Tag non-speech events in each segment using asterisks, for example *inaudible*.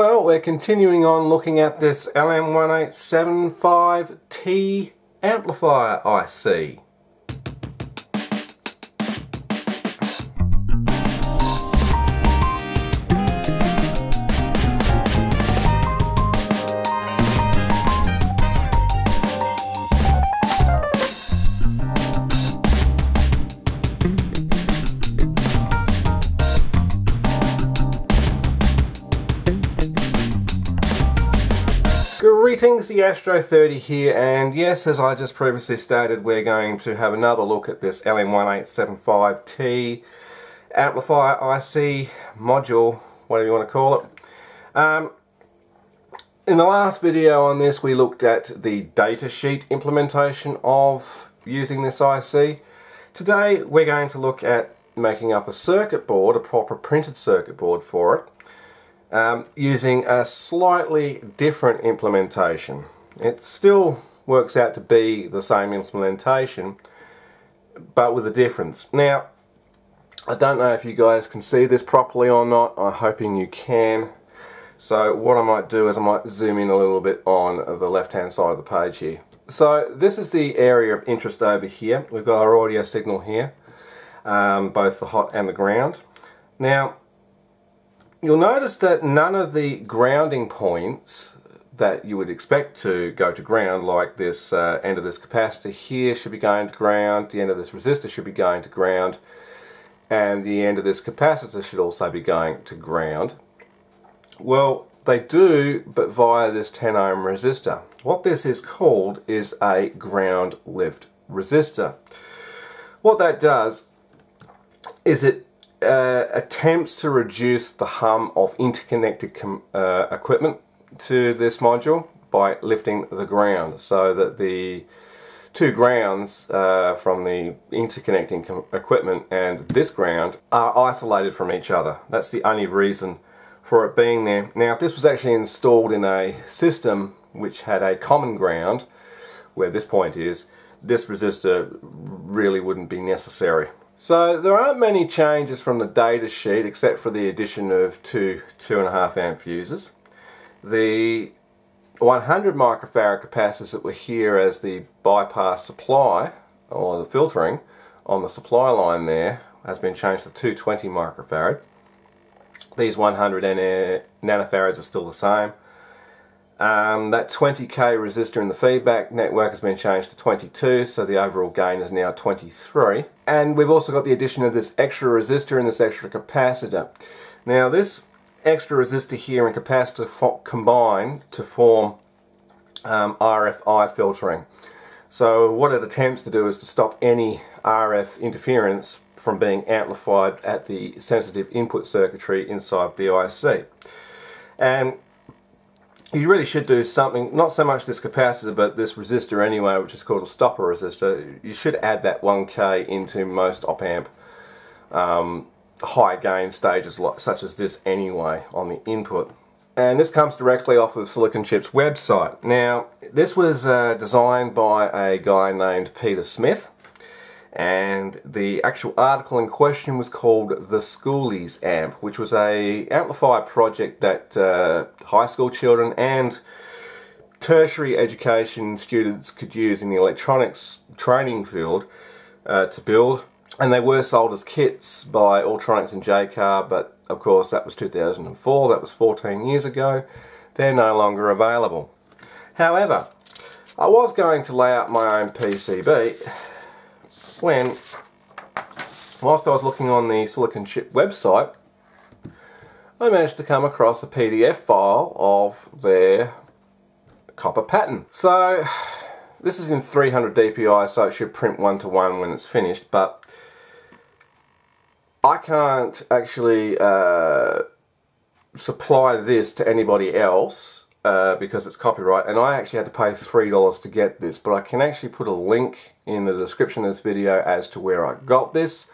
Well, we're continuing on looking at this LM1875T amplifier IC. Astro 30 here, and yes, as I just previously stated, we're going to have another look at this LM1875T amplifier IC module, whatever you want to call it. Um, in the last video on this, we looked at the datasheet implementation of using this IC. Today, we're going to look at making up a circuit board, a proper printed circuit board for it um, using a slightly different implementation. It still works out to be the same implementation but with a difference. Now I don't know if you guys can see this properly or not. I'm hoping you can. So what I might do is I might zoom in a little bit on the left hand side of the page here. So this is the area of interest over here. We've got our audio signal here, um, both the hot and the ground. Now You'll notice that none of the grounding points that you would expect to go to ground, like this uh, end of this capacitor here should be going to ground, the end of this resistor should be going to ground, and the end of this capacitor should also be going to ground. Well, they do, but via this 10 ohm resistor. What this is called is a ground lift resistor. What that does is it uh, attempts to reduce the hum of interconnected uh, equipment to this module by lifting the ground so that the two grounds uh, from the interconnecting equipment and this ground are isolated from each other. That's the only reason for it being there. Now if this was actually installed in a system which had a common ground where this point is, this resistor really wouldn't be necessary. So there aren't many changes from the data sheet except for the addition of two 2.5 amp fuses. The 100 microfarad capacitors that were here as the bypass supply or the filtering on the supply line there has been changed to 220 microfarad. These 100 nanofarads are still the same. Um, that 20k resistor in the feedback network has been changed to 22 so the overall gain is now 23 and we've also got the addition of this extra resistor and this extra capacitor. Now this extra resistor here and capacitor combine to form um, RFI filtering. So what it attempts to do is to stop any RF interference from being amplified at the sensitive input circuitry inside the IC. And you really should do something, not so much this capacitor, but this resistor anyway, which is called a stopper resistor. You should add that 1K into most op amp um, high gain stages such as this anyway on the input. And this comes directly off of Silicon Chip's website. Now, this was uh, designed by a guy named Peter Smith and the actual article in question was called the Schoolies Amp, which was a amplifier project that uh, high school children and tertiary education students could use in the electronics training field uh, to build. And they were sold as kits by Altronics and Jaycar, but of course that was 2004, that was 14 years ago. They're no longer available. However, I was going to lay out my own PCB when, whilst I was looking on the Silicon Chip website, I managed to come across a PDF file of their copper pattern. So, this is in 300 dpi, so it should print one to one when it's finished, but I can't actually uh, supply this to anybody else uh, because it's copyright and I actually had to pay $3 to get this but I can actually put a link in the description of this video as to where I got this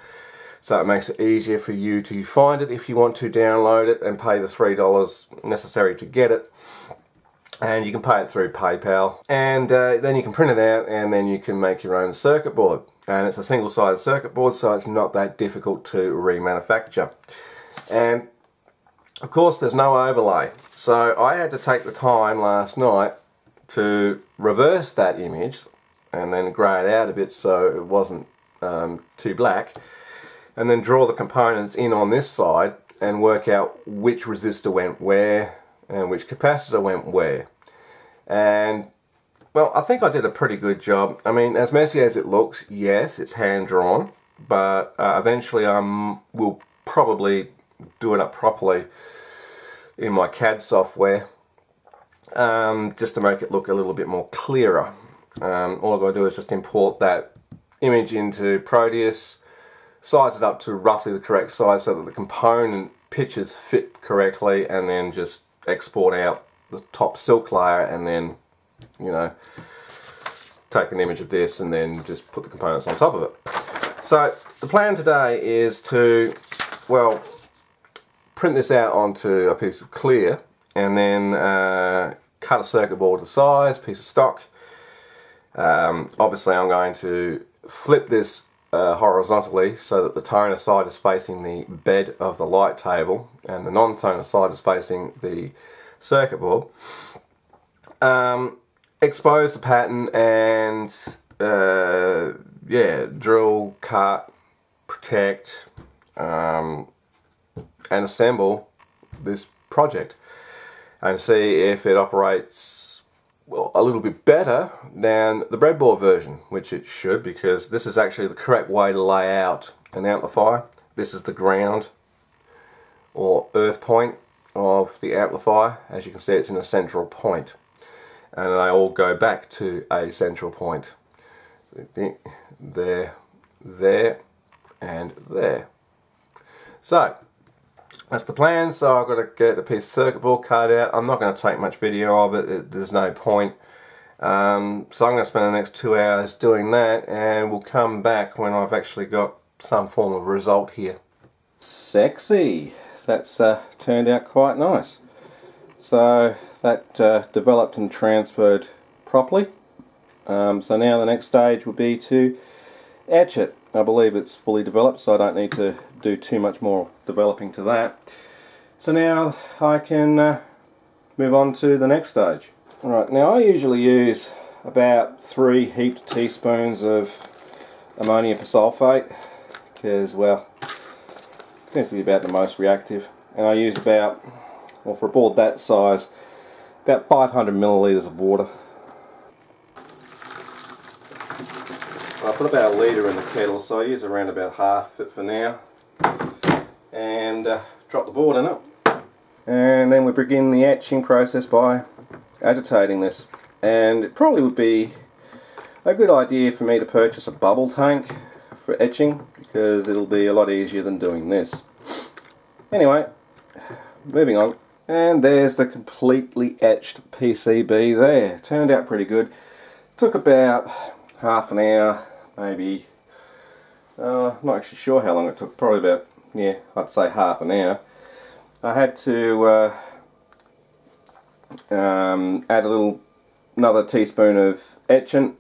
so it makes it easier for you to find it if you want to download it and pay the $3 necessary to get it. And you can pay it through PayPal and uh, then you can print it out and then you can make your own circuit board. And it's a single-sided circuit board so it's not that difficult to remanufacture. And of course there's no overlay. So I had to take the time last night to reverse that image and then grey it out a bit so it wasn't um, too black and then draw the components in on this side and work out which resistor went where and which capacitor went where. And well I think I did a pretty good job. I mean as messy as it looks yes it's hand drawn but uh, eventually I um, will probably do it up properly in my CAD software um, just to make it look a little bit more clearer. Um, all I've got to do is just import that image into Proteus, size it up to roughly the correct size so that the component pictures fit correctly and then just export out the top silk layer and then, you know, take an image of this and then just put the components on top of it. So the plan today is to, well, print this out onto a piece of clear and then uh, cut a circuit board to size, piece of stock. Um, obviously I'm going to flip this uh, horizontally so that the toner side is facing the bed of the light table and the non-toner side is facing the circuit board. Um, expose the pattern and uh, yeah, drill, cut, protect, um, and assemble this project and see if it operates well, a little bit better than the breadboard version, which it should because this is actually the correct way to lay out an amplifier. This is the ground or earth point of the amplifier. As you can see it's in a central point and they all go back to a central point. There, there and there. So that's the plan, so I've got to get a piece of circuit board cut out. I'm not going to take much video of it, it there's no point. Um, so I'm going to spend the next two hours doing that and we'll come back when I've actually got some form of result here. Sexy! That's uh, turned out quite nice. So that uh, developed and transferred properly. Um, so now the next stage would be to etch it. I believe it's fully developed so I don't need to do too much more developing to that. So now I can uh, move on to the next stage. Alright, now I usually use about three heaped teaspoons of ammonium persulfate because, well, it seems to be about the most reactive. And I use about, well for a board that size, about 500 milliliters of water. I put about a litre in the kettle, so I use around about half it for now and uh, drop the board in it. And then we begin the etching process by agitating this. And it probably would be a good idea for me to purchase a bubble tank for etching because it'll be a lot easier than doing this. Anyway moving on. And there's the completely etched PCB there. Turned out pretty good. Took about half an hour maybe uh, I'm not actually sure how long it took, probably about, yeah, I'd say half an hour. I had to uh, um, add a little, another teaspoon of etchant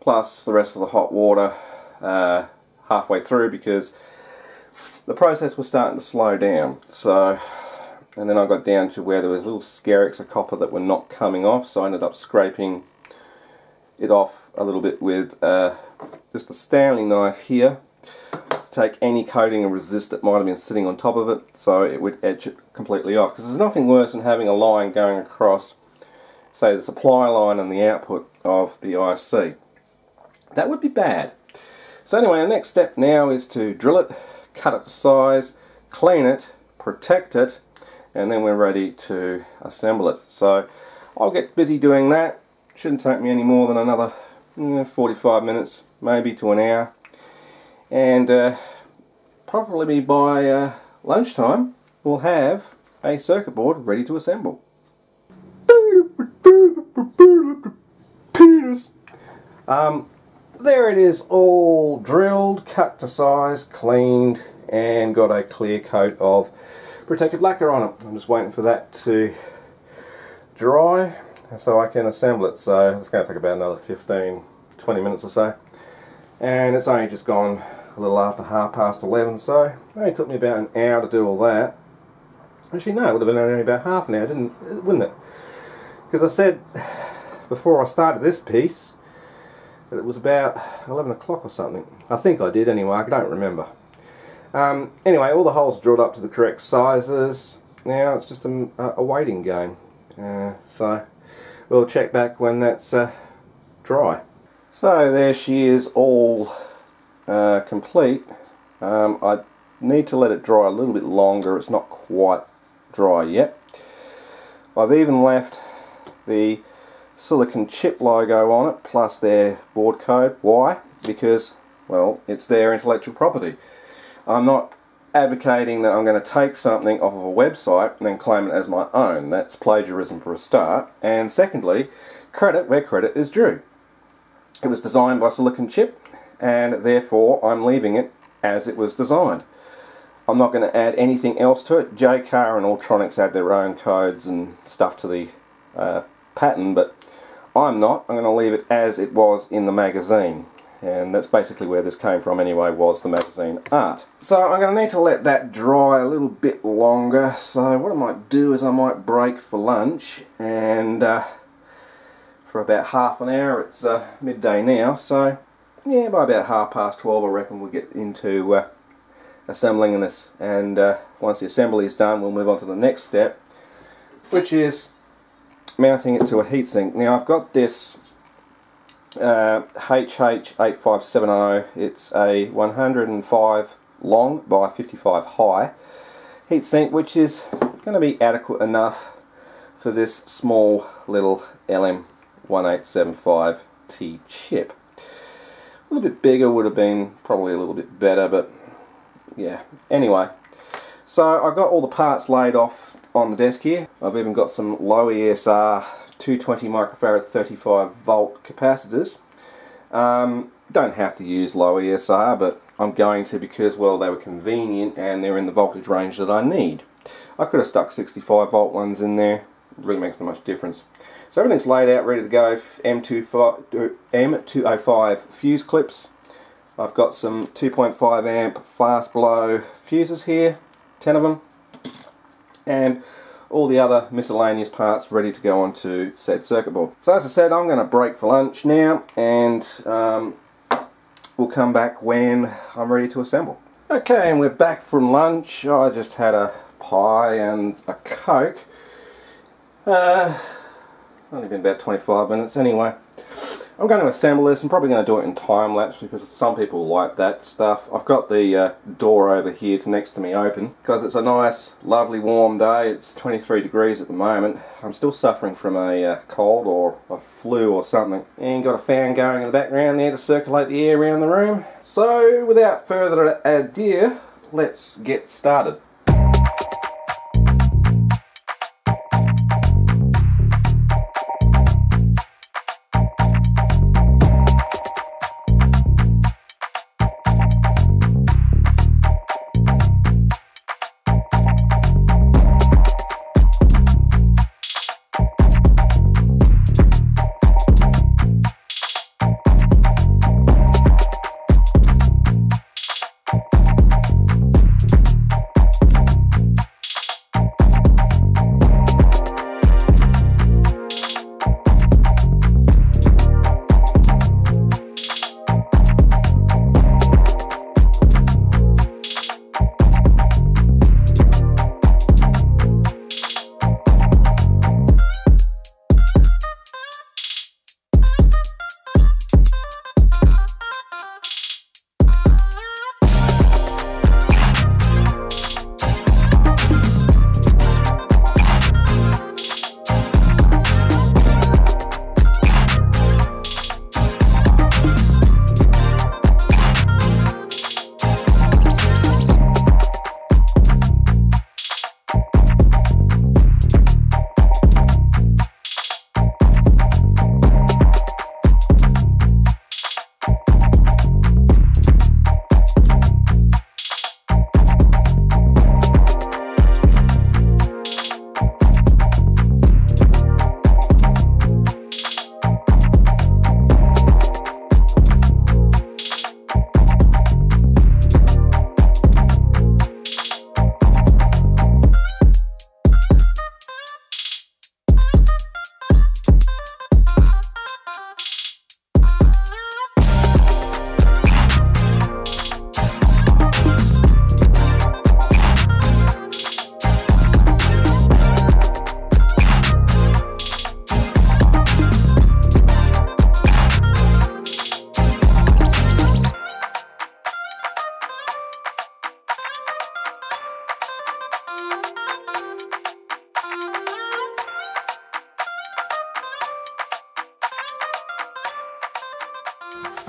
plus the rest of the hot water uh, halfway through because the process was starting to slow down. So, and then I got down to where there was little skerricks of copper that were not coming off, so I ended up scraping it off a little bit with uh, just a Stanley knife here. To take any coating and resist that might have been sitting on top of it so it would etch it completely off. Because there's nothing worse than having a line going across say the supply line and the output of the IC that would be bad. So anyway the next step now is to drill it cut it to size clean it protect it and then we're ready to assemble it. So I'll get busy doing that. Shouldn't take me any more than another mm, 45 minutes maybe to an hour and uh, probably by uh, lunchtime we'll have a circuit board ready to assemble. Um, there it is all drilled, cut to size, cleaned and got a clear coat of protective lacquer on it. I'm just waiting for that to dry so I can assemble it so it's going to take about another 15 20 minutes or so and it's only just gone a little after half past 11 so it only took me about an hour to do all that Actually, no, it would have been only about half an hour, didn't wouldn't it? Because I said before I started this piece that it was about 11 o'clock or something. I think I did anyway, I don't remember. Um, anyway, all the holes drilled up to the correct sizes. Now it's just a, a waiting game. Uh, so we'll check back when that's uh, dry. So there she is all uh, complete. Um, I need to let it dry a little bit longer. It's not quite dry yet. I've even left the silicon chip logo on it plus their board code. Why? Because, well, it's their intellectual property. I'm not advocating that I'm going to take something off of a website and then claim it as my own. That's plagiarism for a start. And secondly, credit where credit is due. It was designed by Silicon Chip and therefore I'm leaving it as it was designed. I'm not going to add anything else to it. Jaycar and Altronics add their own codes and stuff to the uh, pattern, but I'm not. I'm going to leave it as it was in the magazine. And that's basically where this came from anyway, was the magazine art. So I'm going to need to let that dry a little bit longer. So what I might do is I might break for lunch and uh, for about half an hour. It's uh, midday now, so yeah, by about half past 12 I reckon we'll get into uh, assembling this. And uh, once the assembly is done, we'll move on to the next step, which is mounting it to a heatsink. Now I've got this uh, HH8570, it's a 105 long by 55 high heatsink which is going to be adequate enough for this small little LM1875T chip. A little bit bigger would have been probably a little bit better but yeah anyway so I've got all the parts laid off on the desk here. I've even got some low ESR 220 microfarad 35 volt capacitors. Um, don't have to use low ESR but I'm going to because well they were convenient and they're in the voltage range that I need. I could have stuck 65 volt ones in there, really makes not much difference. So everything's laid out ready to go, M25, M205 fuse clips. I've got some 2.5 amp fast blow fuses here, 10 of them and all the other miscellaneous parts ready to go onto said circuit board. So as I said, I'm going to break for lunch now and um, we'll come back when I'm ready to assemble. Okay, and we're back from lunch. I just had a pie and a Coke. Uh, only been about 25 minutes anyway. I'm going to assemble this. I'm probably going to do it in time lapse because some people like that stuff. I've got the uh, door over here to next to me open because it's a nice, lovely, warm day. It's 23 degrees at the moment. I'm still suffering from a uh, cold or a flu or something. And got a fan going in the background there to circulate the air around the room. So, without further ado, let's get started.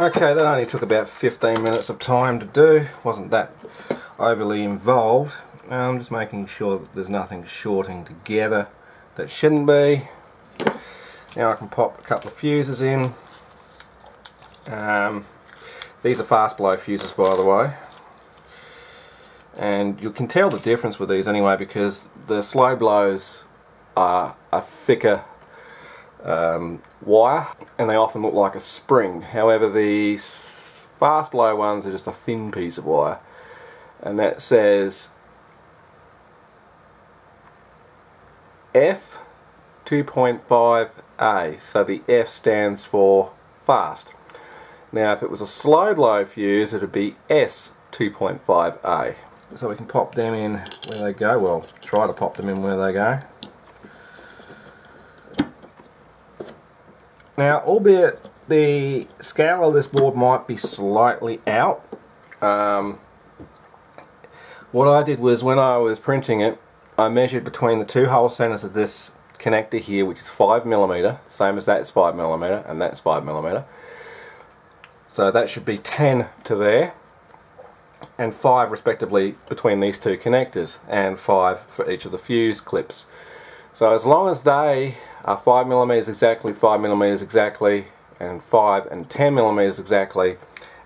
Okay, that only took about 15 minutes of time to do. Wasn't that overly involved. I'm just making sure that there's nothing shorting together that shouldn't be. Now I can pop a couple of fuses in. Um, these are fast blow fuses by the way. And you can tell the difference with these anyway because the slow blows are a thicker um, wire and they often look like a spring. However, the fast blow ones are just a thin piece of wire and that says F 2.5A. So the F stands for fast. Now if it was a slow blow fuse it would be S 2.5A. So we can pop them in where they go, well try to pop them in where they go. Now, albeit the scale of this board might be slightly out, um, what I did was when I was printing it, I measured between the two hole centers of this connector here, which is 5mm, same as that's 5mm, and that's 5mm. So that should be 10 to there, and 5 respectively between these two connectors, and 5 for each of the fuse clips. So as long as they are 5 millimeters exactly, 5 millimeters exactly, and 5 and 10 millimeters exactly,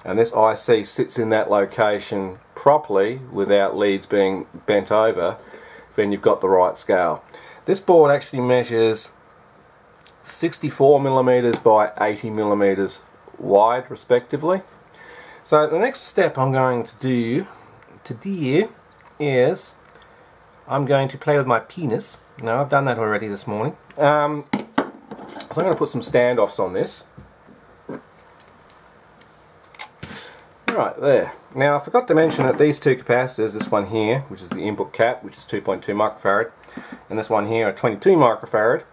and this IC sits in that location properly without leads being bent over, then you've got the right scale. This board actually measures 64 millimeters by 80 millimeters wide respectively. So the next step I'm going to do to do is I'm going to play with my penis no, I've done that already this morning. Um, so I'm going to put some standoffs on this. Right there. Now I forgot to mention that these two capacitors, this one here, which is the input cap, which is 2.2 microfarad, and this one here are 22 microfarad,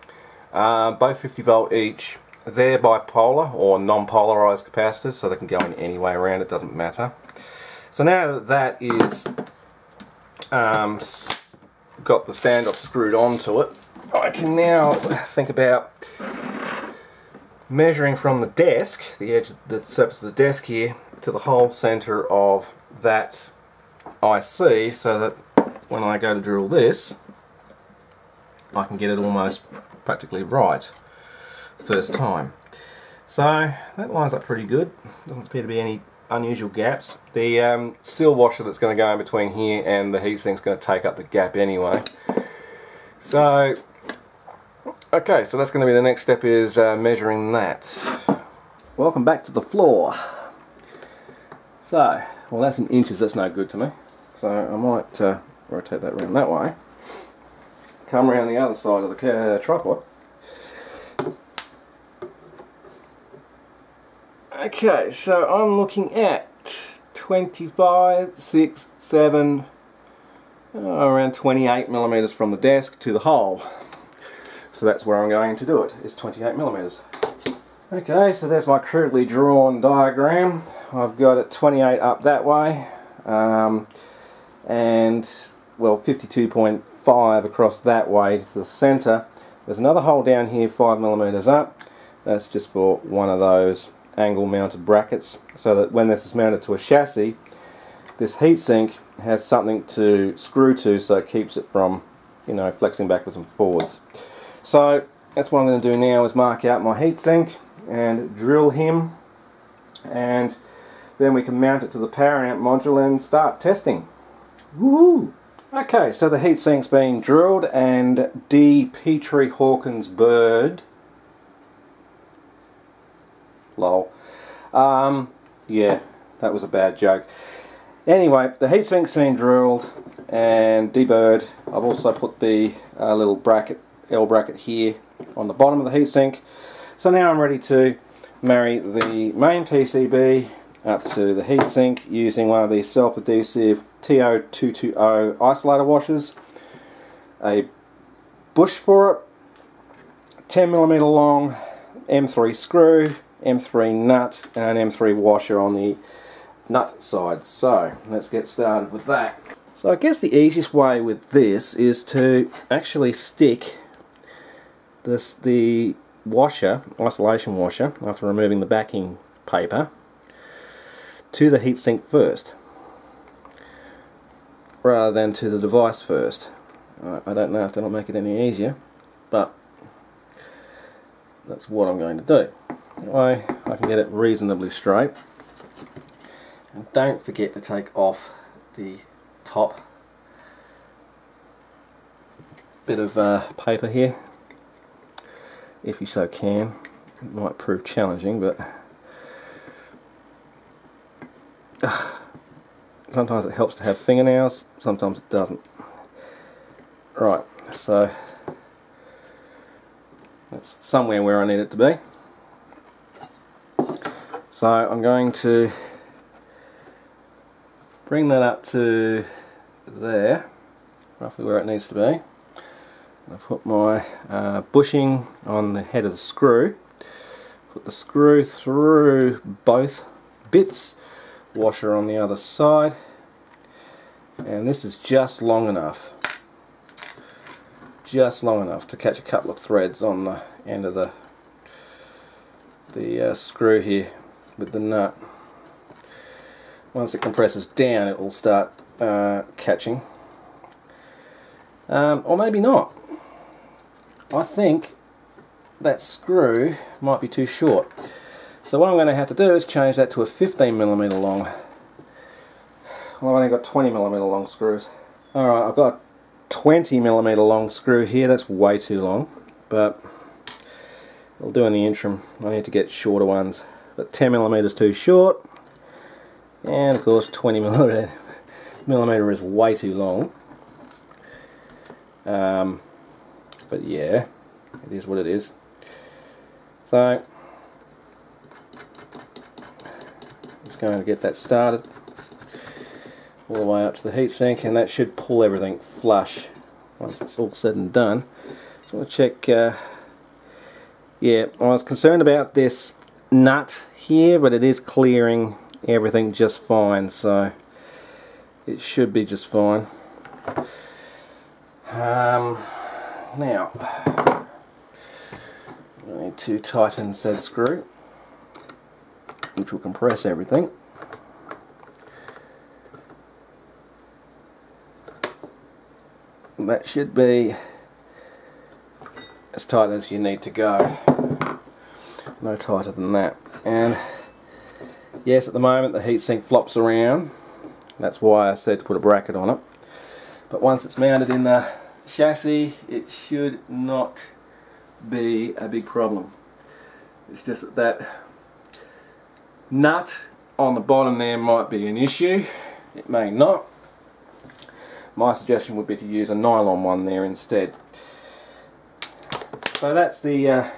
uh, both 50 volt each. They're bipolar or non-polarized capacitors, so they can go in any way around, it doesn't matter. So now that that is um, got the standoff screwed onto it, I can now think about measuring from the desk, the edge, the surface of the desk here, to the whole center of that IC so that when I go to drill this, I can get it almost practically right first time. So that lines up pretty good. Doesn't appear to be any unusual gaps. The um, seal washer that's going to go in between here and the heatsink's going to take up the gap anyway. So, okay, so that's going to be the next step is uh, measuring that. Welcome back to the floor. So, well that's in inches, that's no good to me. So I might uh, rotate that around that way. Come around the other side of the uh, tripod. Okay, so I'm looking at 25, 6, 7, uh, around 28 millimeters from the desk to the hole. So that's where I'm going to do it, it, is 28 millimeters. Okay, so there's my crudely drawn diagram. I've got it 28 up that way, um, and well 52.5 across that way to the center. There's another hole down here 5 millimeters up. That's just for one of those angle mounted brackets so that when this is mounted to a chassis this heatsink has something to screw to so it keeps it from you know flexing backwards and forwards so that's what I'm going to do now is mark out my heatsink and drill him and then we can mount it to the power amp module and start testing Woohoo! Okay, so the heatsink's been drilled and D. Petrie Hawkins Bird lol. Um, yeah, that was a bad joke. Anyway, the heatsink's been drilled and deburred. I've also put the uh, little bracket, L bracket here on the bottom of the heatsink. So now I'm ready to marry the main PCB up to the heatsink using one of these self-adhesive TO220 isolator washers. A bush for it, 10mm long M3 screw, M3 nut and an M3 washer on the nut side. So let's get started with that. So I guess the easiest way with this is to actually stick this the washer, isolation washer, after removing the backing paper, to the heatsink first rather than to the device first. I don't know if that'll make it any easier but that's what I'm going to do. Way I can get it reasonably straight. And don't forget to take off the top bit of uh, paper here if you so can. It might prove challenging but *sighs* sometimes it helps to have fingernails, sometimes it doesn't. Right, so that's somewhere where I need it to be. So I'm going to bring that up to there, roughly where it needs to be. I put my uh, bushing on the head of the screw, put the screw through both bits, washer on the other side, and this is just long enough just long enough to catch a couple of threads on the end of the the uh, screw here with the nut. Once it compresses down it will start uh, catching. Um, or maybe not. I think that screw might be too short. So what I'm going to have to do is change that to a 15mm long. Well, I've only got 20mm long screws. Alright, I've got a 20 millimeter long screw here that's way too long but I'll do in the interim I need to get shorter ones but 10 millimeters too short. And of course 20 *laughs* millimeter millimeter is way too long. Um, but yeah it is what it is. So just going to get that started. All the way up to the heatsink and that should pull everything flush once it's all said and done. So I'm to check, uh, yeah, I was concerned about this nut here but it is clearing everything just fine so it should be just fine. Um, now, I need to tighten said screw which will compress everything. that should be as tight as you need to go no tighter than that. And yes at the moment the heatsink flops around. That's why I said to put a bracket on it. But once it's mounted in the chassis it should not be a big problem. It's just that that nut on the bottom there might be an issue. It may not. My suggestion would be to use a nylon one there instead. So that's the uh,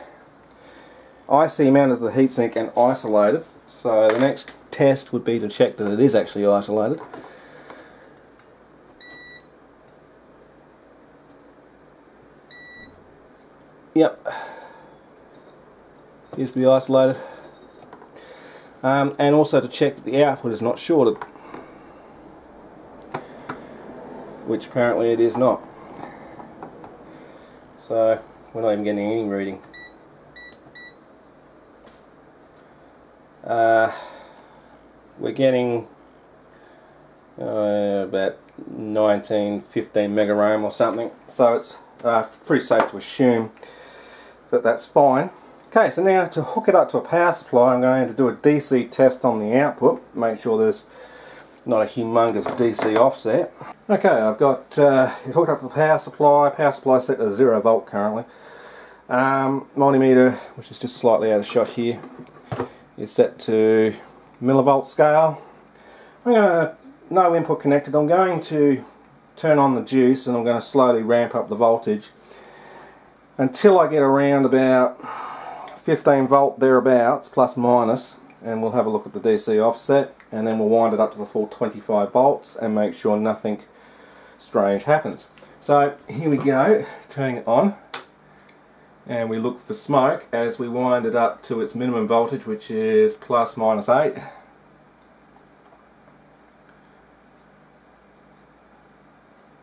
IC mounted to the heatsink and isolated. So the next test would be to check that it is actually isolated. Yep, appears to be isolated. Um, and also to check that the output is not shorted which apparently it is not. So we're not even getting any reading. Uh, we're getting uh, about 19, 15 megaohm or something, so it's uh, pretty safe to assume that that's fine. Okay, so now to hook it up to a power supply, I'm going to do a DC test on the output, make sure there's not a humongous DC offset. Okay, I've got uh, it hooked up to the power supply, power supply set to 0 volt currently. Um, multimeter, which is just slightly out of shot here, is set to millivolt scale. I'm going to, no input connected, I'm going to turn on the juice and I'm going to slowly ramp up the voltage until I get around about 15 volt thereabouts, plus minus, and we'll have a look at the DC offset and then we'll wind it up to the full 25 volts and make sure nothing strange happens. So here we go, turning it on and we look for smoke as we wind it up to its minimum voltage which is plus minus 8.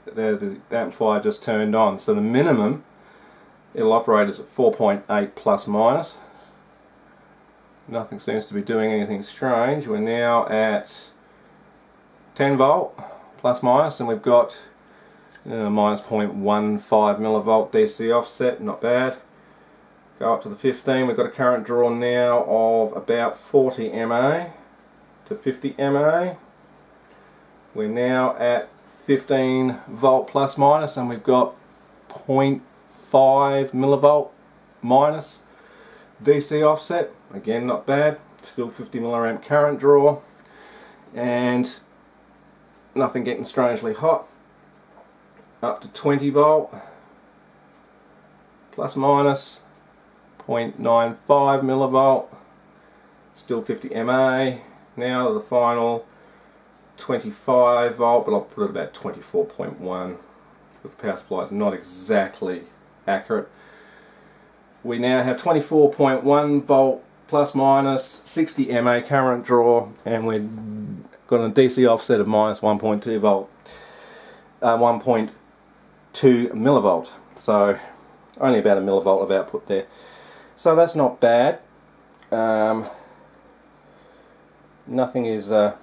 There the amplifier just turned on so the minimum it'll operate as at 4.8 plus minus nothing seems to be doing anything strange. We're now at 10 volt plus minus and we've got uh, minus 0.15 millivolt DC offset, not bad. Go up to the 15, we've got a current draw now of about 40 mA to 50 mA. We're now at 15 volt plus minus and we've got 0.5 millivolt minus DC offset. Again not bad. Still 50 milliamp current draw. And nothing getting strangely hot. Up to 20 volt plus minus 0.95 millivolt. Still 50 mA now the final 25 volt but I'll put it about 24.1 because the power supply is not exactly accurate. We now have 24.1 volt plus minus 60 mA current draw and we've got a DC offset of minus 1.2 volt uh, 1.2 millivolt. So only about a millivolt of output there so that's not bad um, nothing is uh,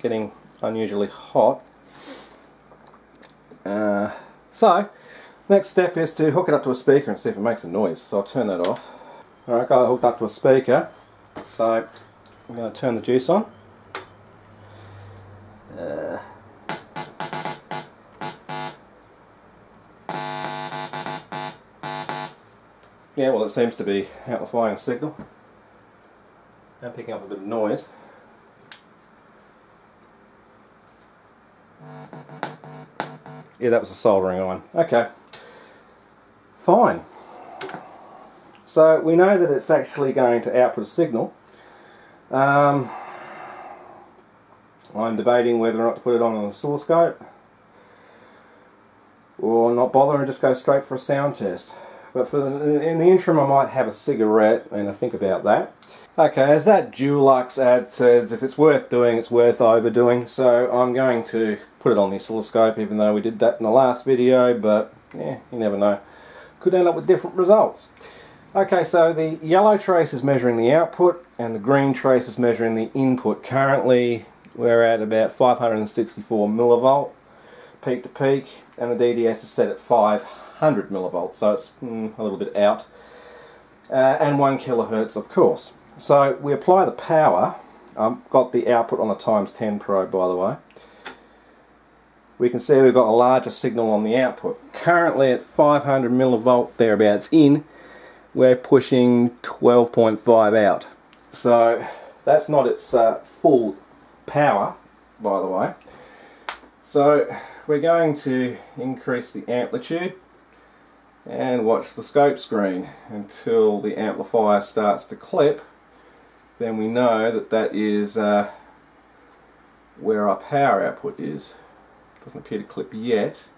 getting unusually hot uh, so Next step is to hook it up to a speaker and see if it makes a noise. So I'll turn that off. Alright, got it hooked up to a speaker. So I'm going to turn the juice on. Uh, yeah, well it seems to be amplifying a signal and picking up a bit of noise. Yeah, that was a soldering iron. Okay. Fine. So we know that it's actually going to output a signal. Um, I'm debating whether or not to put it on an oscilloscope or not bother and just go straight for a sound test. But for the, in the interim I might have a cigarette and I think about that. Okay, as that Dulux ad says, if it's worth doing, it's worth overdoing. So I'm going to put it on the oscilloscope even though we did that in the last video, but yeah, you never know could end up with different results. Okay, so the yellow trace is measuring the output and the green trace is measuring the input. Currently we're at about 564 millivolt peak to peak and the DDS is set at 500 millivolts so it's mm, a little bit out uh, and 1 kilohertz of course. So we apply the power, I've got the output on the times 10 probe by the way we can see we've got a larger signal on the output. Currently at 500 millivolt thereabouts in, we're pushing 12.5 out. So that's not its uh, full power, by the way. So we're going to increase the amplitude and watch the scope screen until the amplifier starts to clip then we know that that is uh, where our power output is. Doesn't appear to clip yet.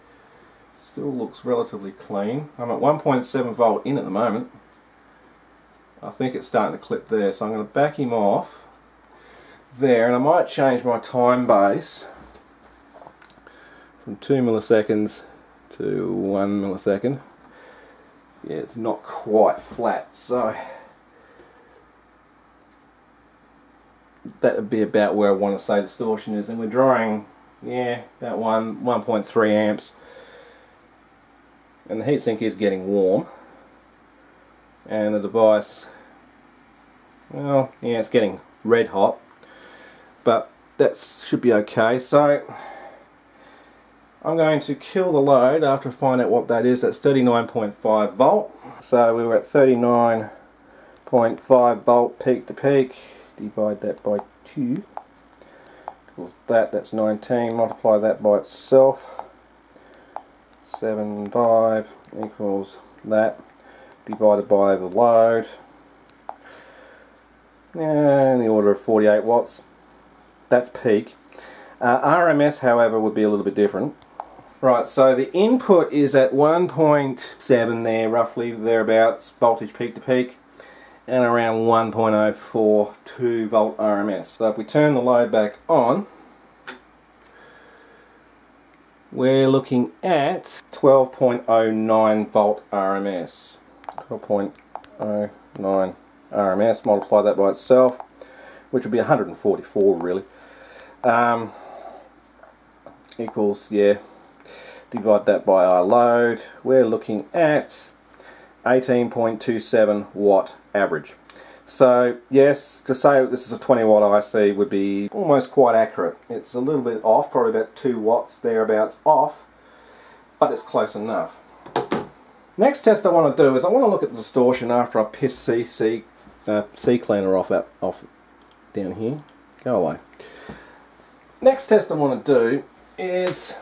Still looks relatively clean. I'm at 1.7 volt in at the moment. I think it's starting to clip there, so I'm going to back him off there, and I might change my time base from 2 milliseconds to 1 millisecond. Yeah, it's not quite flat, so that would be about where I want to say distortion is, and we're drawing yeah, about one 1.3 amps. And the heatsink is getting warm. And the device, well, yeah, it's getting red hot. But that should be okay. So I'm going to kill the load after I find out what that is. That's 39.5 volt. So we were at 39.5 volt peak to peak. Divide that by 2 equals that, that's 19, multiply that by itself, 7.5 equals that, divided by the load, in the order of 48 watts, that's peak. Uh, RMS however would be a little bit different. Right, so the input is at 1.7 there, roughly thereabouts, voltage peak to peak and around 1.042 volt RMS. So if we turn the load back on, we're looking at 12.09 volt RMS. 12.09 RMS, multiply that by itself, which would be 144 really. Um, equals, yeah, divide that by our load. We're looking at 18.27 watt average. So yes, to say that this is a 20 watt IC would be almost quite accurate. It's a little bit off, probably about 2 watts thereabouts off, but it's close enough. Next test I want to do is I want to look at the distortion after I piss C, C, uh, CCleaner off, that, off down here. Go away. Next test I want to do is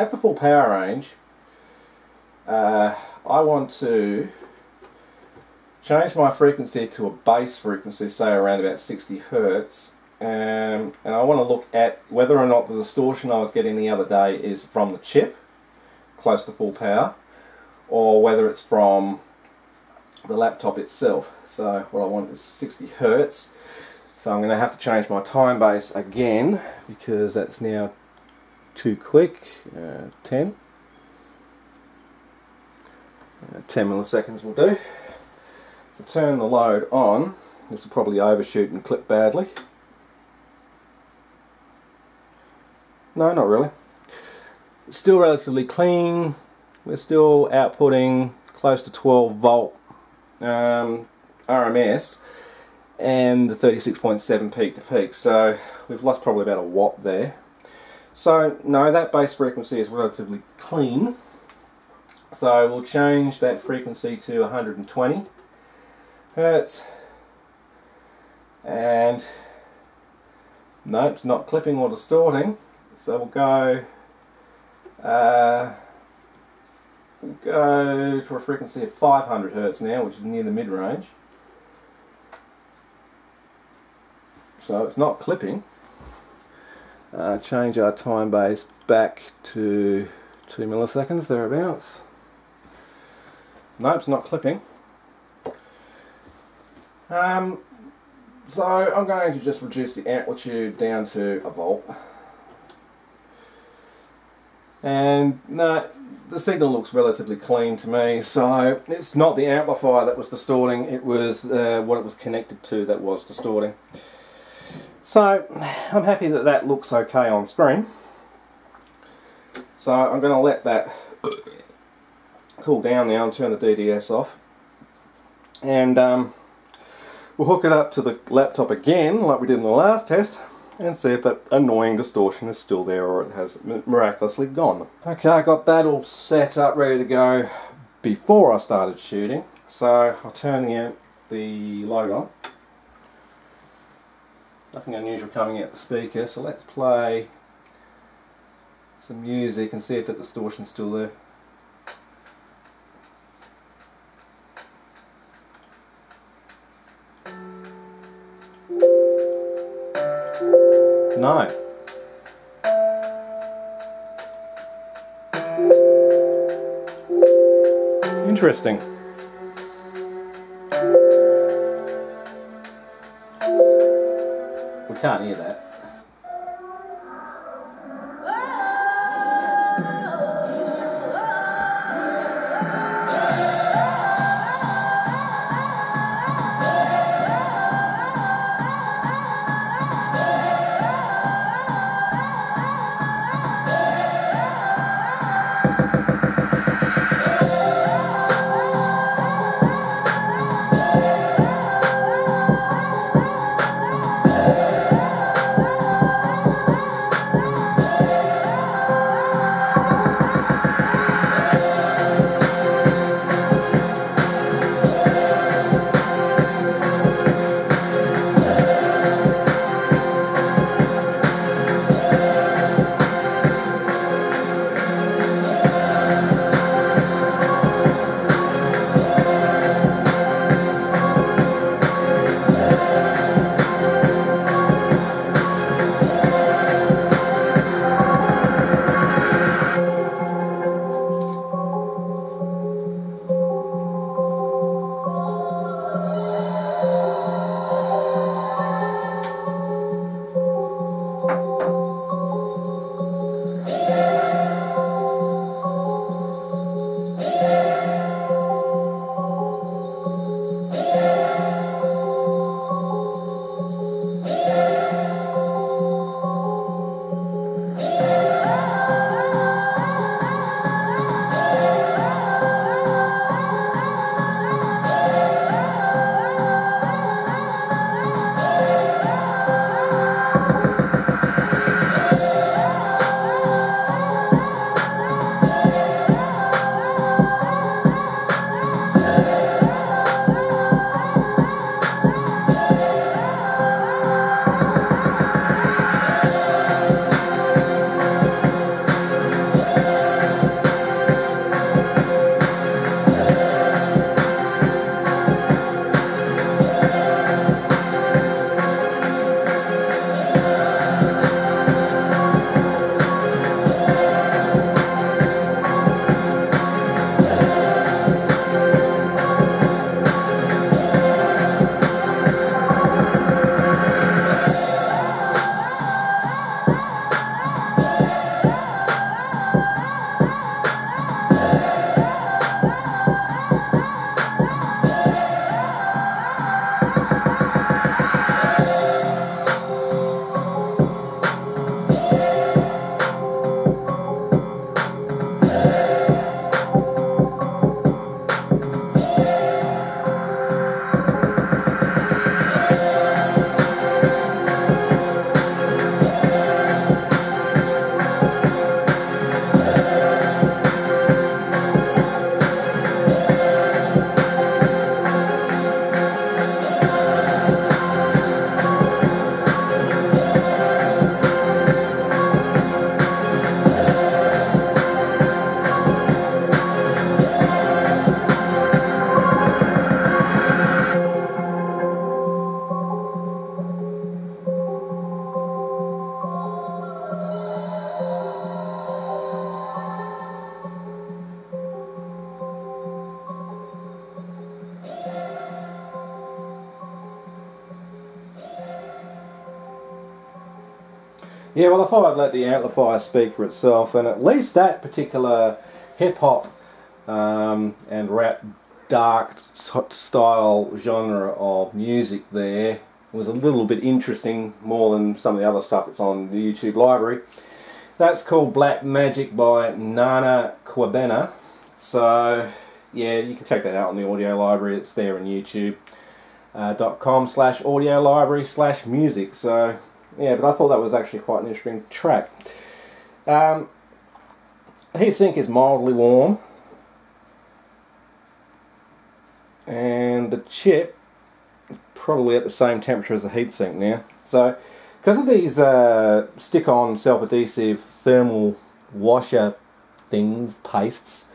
at the full power range uh, I want to change my frequency to a base frequency, say around about 60 hertz, um, and I want to look at whether or not the distortion I was getting the other day is from the chip, close to full power, or whether it's from the laptop itself. So what I want is 60 hertz. So I'm going to have to change my time base again because that's now too quick. Uh, 10. Uh, 10 milliseconds will do. So turn the load on. This will probably overshoot and clip badly. No, not really. Still relatively clean. We're still outputting close to 12 volt um, RMS and the 36.7 peak to peak. So we've lost probably about a watt there. So no, that base frequency is relatively clean. So we'll change that frequency to 120 hertz. And nope it's not clipping or distorting. So we'll go uh, we'll go to a frequency of 500 hertz now which is near the mid-range. So it's not clipping uh, change our time base back to 2 milliseconds thereabouts nope it's not clipping um, so I'm going to just reduce the amplitude down to a volt. And no, the signal looks relatively clean to me, so it's not the amplifier that was distorting, it was uh, what it was connected to that was distorting. So I'm happy that that looks okay on screen. So I'm going to let that cool down now and turn the DDS off. And um, We'll hook it up to the laptop again, like we did in the last test, and see if that annoying distortion is still there or it has miraculously gone. Okay, I got that all set up, ready to go before I started shooting. So I'll turn the, the load on. Nothing unusual coming out the speaker, so let's play some music and see if that distortion's still there. No. Interesting. Can't hear that. Yeah, well I thought I'd let the amplifier speak for itself and at least that particular hip hop um, and rap dark style genre of music there was a little bit interesting more than some of the other stuff that's on the YouTube library. That's called Black Magic by Nana Kwabena. So yeah, you can check that out on the audio library. It's there on YouTube. Uh, .com slash audio library slash music. So yeah, but I thought that was actually quite an interesting track. Um, heatsink is mildly warm. And the chip is probably at the same temperature as the heatsink now. So because of these uh, stick-on self-adhesive thermal washer things, pastes,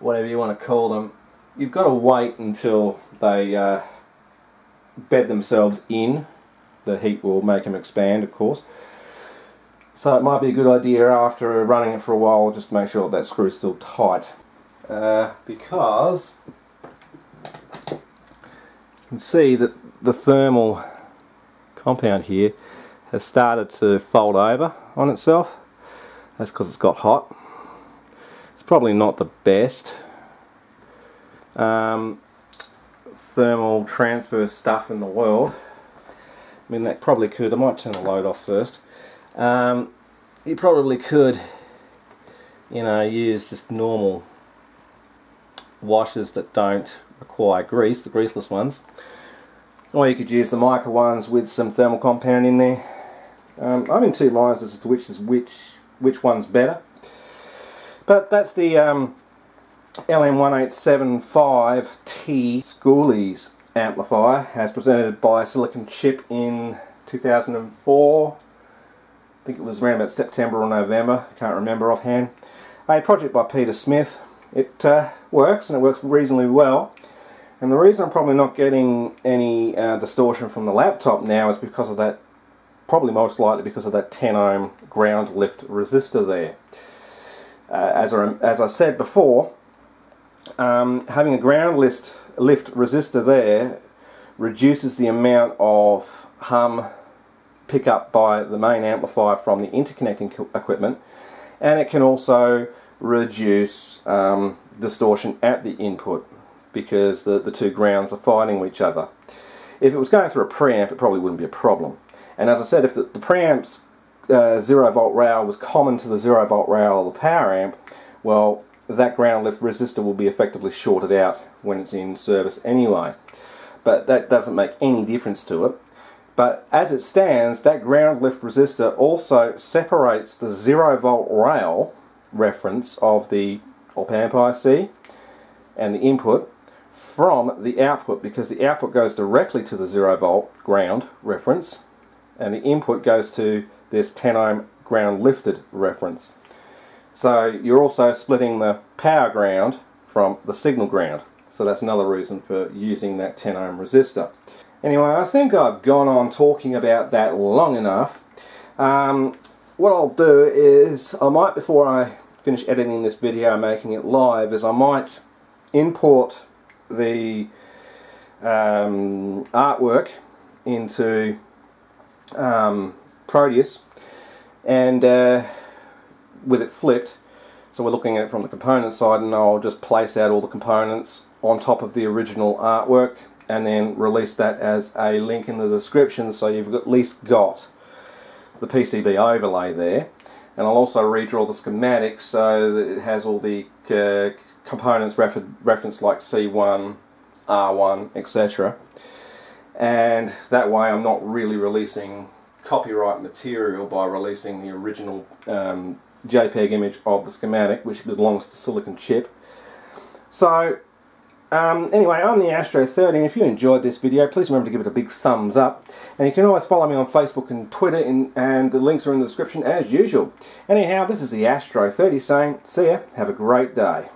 whatever you want to call them, you've got to wait until they uh, bed themselves in. The heat will make them expand, of course. So it might be a good idea after running it for a while just to make sure that screw's still tight. Uh, because you can see that the thermal compound here has started to fold over on itself. That's because it's got hot It's probably not the best um, thermal transfer stuff in the world. I mean that probably could, I might turn the load off first. Um, you probably could you know use just normal washers that don't require grease, the greaseless ones. Or you could use the mica ones with some thermal compound in there. Um, I'm in two minds as to which is which which one's better. But that's the um, LM1875T Schoolies amplifier as presented by Silicon Chip in 2004. I think it was around about September or November, I can't remember offhand. A project by Peter Smith. It uh, works and it works reasonably well. And the reason I'm probably not getting any uh, distortion from the laptop now is because of that, probably most likely because of that 10 ohm ground lift resistor there uh, as, I, as I said before, um, having a ground list, lift resistor there reduces the amount of hum pickup by the main amplifier from the interconnecting equipment and it can also reduce um, distortion at the input because the, the two grounds are fighting each other. If it was going through a preamp it probably wouldn't be a problem and as I said if the, the preamp's uh, zero volt rail was common to the zero volt rail of the power amp, well, that ground lift resistor will be effectively shorted out when it's in service anyway. But that doesn't make any difference to it. But as it stands, that ground lift resistor also separates the zero volt rail reference of the op amp IC and the input from the output because the output goes directly to the zero volt ground reference and the input goes to this 10 ohm ground lifted reference. So you're also splitting the power ground from the signal ground. So that's another reason for using that 10 ohm resistor. Anyway, I think I've gone on talking about that long enough. Um, what I'll do is, I might, before I finish editing this video and making it live, is I might import the um, artwork into um, Proteus and uh, with it flipped so we're looking at it from the component side and I'll just place out all the components on top of the original artwork and then release that as a link in the description so you've at least got the PCB overlay there and I'll also redraw the schematic so that it has all the uh, components refer referenced like C1, R1, etc. And that way I'm not really releasing copyright material by releasing the original um, JPEG image of the schematic, which belongs to Silicon Chip. So, um, anyway, I'm the Astro 30, if you enjoyed this video, please remember to give it a big thumbs up. And you can always follow me on Facebook and Twitter, in, and the links are in the description as usual. Anyhow, this is the Astro 30 saying, see ya, have a great day.